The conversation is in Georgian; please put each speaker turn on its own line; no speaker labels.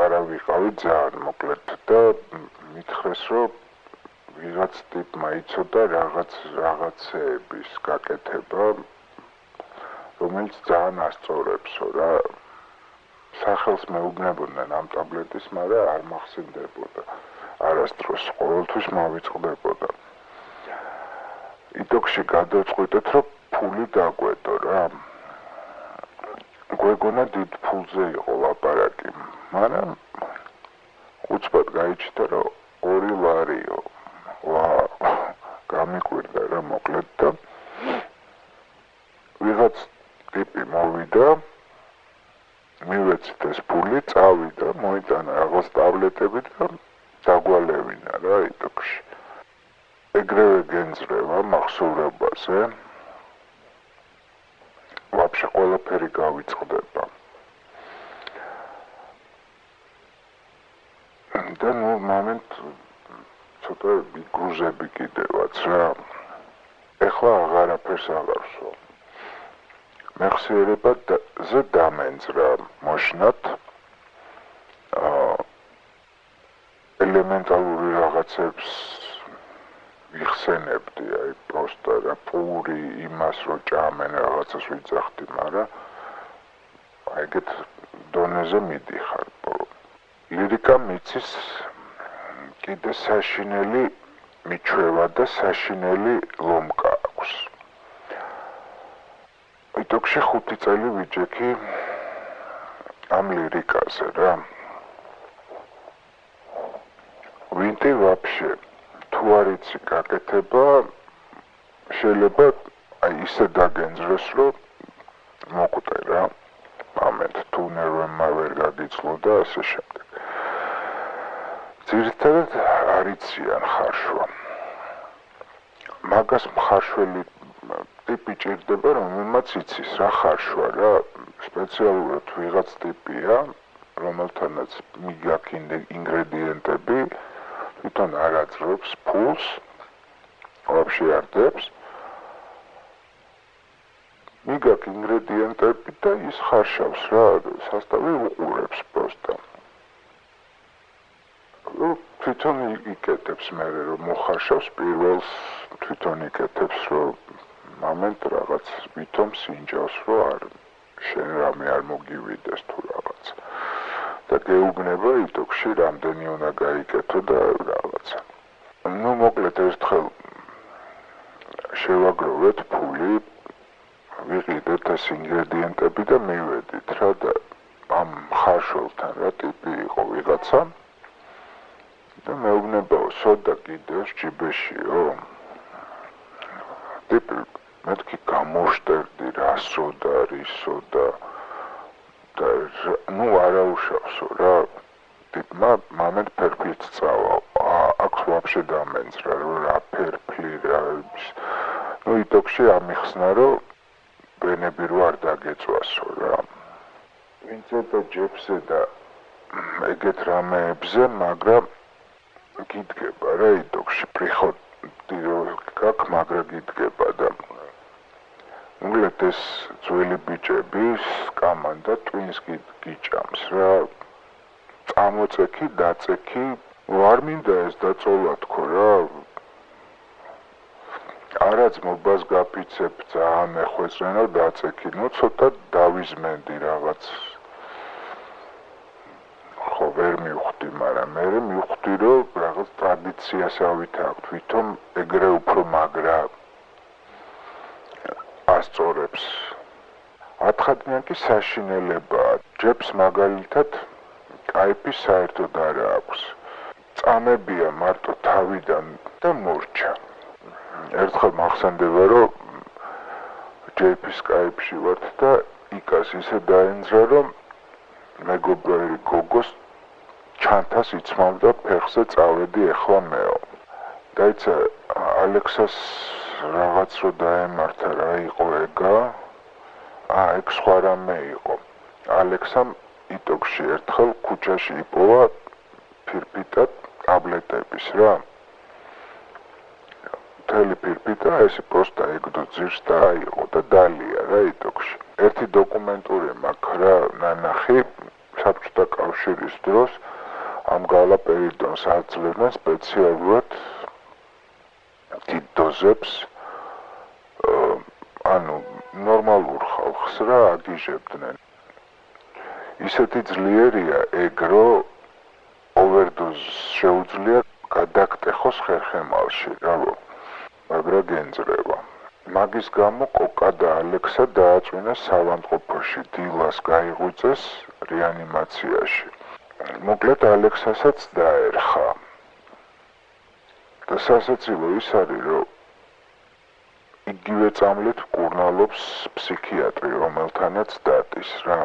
პატარა ვიყავი ძალიან მოკლედ და მითხრეს რომ ვიღაც ტიპმა იცოდა რაღაც რაღაცების გაკეთება რომელიც ძალიან ასწორებსო რა სახელს მეუბნებოდნენ ამ ტაბლეტის, მაგრამ არ მახსენდებოდა. არასდროს ყოველთვის მოვიწყდებოდა. იტოქში გადაწყვეტეთ, რომ ფული დაგვედო რა. გვეგონა დიდ ფულზე იყო ლაპარაკი, მაგრამ უცბად გაიჩნდა, რომ 2 ლარიო. ვა, გამიკვირდა რა მოკლედ და ვიღაც ტიპი მოვიდა მივეცით ეს ფული, წავიდა, მოიტანა რაღაც ტაბლეტები და დაგვალევინა რა იტოქში. ეგრევე გენძრევა מחსოვრებაზე. ვაფშე ყველაფერი გავიწყდება. და ნუ მომენტ ცოტა ბიგუზები კიდევაც რა. ეხლა აღარაფერს აღარსო. მეხსიერება ზე დამენძრა მოშნათ აა ელემენტარული რაღაცებს ვიხსენებდი აი პროსტა რა პური იმას რო ჭამენ რაღაცას ვიძახდი მაგრამ აი ეგეთ დონეზე მიდიხარ ლირიკა მიცის კიდე საშინელი მიჩვევა და საშინელი ლომკა აქვს TikTok-ში 5 წელი ვიჯექი ამ ლირიკაზე რა. ვინტი ვაფშე თუ არიცი გაკეთება შეიძლება აი ისე დაგენძროს რომ მოკვდე რა. ამეთ თუ ნერვებმა ვერ გაგიცლო და ასე შემდეგ. ძირითადად არიციან ხარშვა. მაგას მხარშველი ტიპი ჭირდება, რომელმაც იცის რა ხარშვა რა, სპეციალურად ვიღაც ტიპია, რომელთანაც მიგაქ ინგრედიენტები თვითონ არ აძლევს ფულს, ვაფშე არ დებს. მიგაქ ინგრედიენტები და ის ხარშავს რა, სასტავი უყურებს პროსტა. რომ თვითონ იკეთებს მე რომ მოხარშავს პირველს თვითონ იკეთებს რომ მომენტ რაღაც ვითომ სინჯავს რომ არ შენ რამე არ მოგივიდეს თუ რაღაც. და გეუბნება იტოქში რამდენი უნდა გაიკეთო და რაღაცა. ну მოკლედ ერთხელ შევაგროვეთ ფული ვიყიდეთ ეს ინგრედიენტები და მივედით რა და ამ ხარშოლთან რა ტიპი იყო ვიღაცა და მეუბნებაო სოდა კიდევ ჯიბეშიო. ტიპი მეთქი გამოშტერდი რასო და რისო და და ნუ არაუშავსო რა. ტიპმა მომენტ პერფექტ წავა. აქვს ვაფშე დამენძრა რომ რა პერფლი რა ნუ იტოქში ამიხსნა რომ ბენები რო არ დაგეწვასო რა. ვინცეტო ჯებსე და ეგეთ რამეებზე მაგრამ გიდგება რა იტოქში დირო გაკ მაგრა გიდგება და უგლეთ ეს ძველი ბიჭები სკამანდა ტვინს გიჭამს რა. წამოწექი დაწექი არ მინდა ეს დაწოლა თქო რა. არაც მობას გაფიცებ ძალიან მეხვეწრენო დაწექი ნუ ცოტა დავიზმენდი რაღაც. ხო ვერ მივხვდი მაგრამ მე მივხვდი რომ რაღაც ტრადიციას ავითავთ, ვითომ ეგრე უფრო მაგრა ასწორებს. ათხატმიან კი საშინელებაა. ჯებს მაგალითად კაიფი საერთოდ არ აქვს. წამებია მარტო თავიდან და მორჩა. ერთხელ მახსენდება, რომ ჯეფის კაიფში ვართ და იკას ისე დაენძრა, რომ მეგობრები გოგოს ჩანთას იცმავდა ფეხზე წავედი ახლა მეო. დაიცა ალექსას რაღაც რო დაემართა რა იყო ეგა? ა ეგ სხვა რამე იყო. ალექსამ იტოქში ერთხელ ქუჩაში იპოვა ფირფიტად ტაბლეტების რა. თელი ფირფიტა ეს პროსტა ეგდო ძირს და აიყო და დალია რა იტოქში. ერთი დოკუმენტური მაქვს რა ნანახი საბჭოთა კავშირის დროს ამ გალაპერიდონს აძლევდნენ სპეციალურად დიდ დოზებს ანუ ნორმალურ ხალხს რა აგიჟებდნენ. ისეთი ძლიერია ეგრო ოვერდოზ შეუძლია გადაგტეხოს ხერხემალში რავო მაგრა გენძრევა. მაგის გამო კოკა და ალექსა დააწვინა სავანტყოფოში დილას გაიღვიწეს რეანიმაციაში მოკლედ ალექსასაც დაერხა. და სასაცილო ის არის რომ იგივე წამლით კურნალობს ფსიქიატრი რომელთანაც დადის რა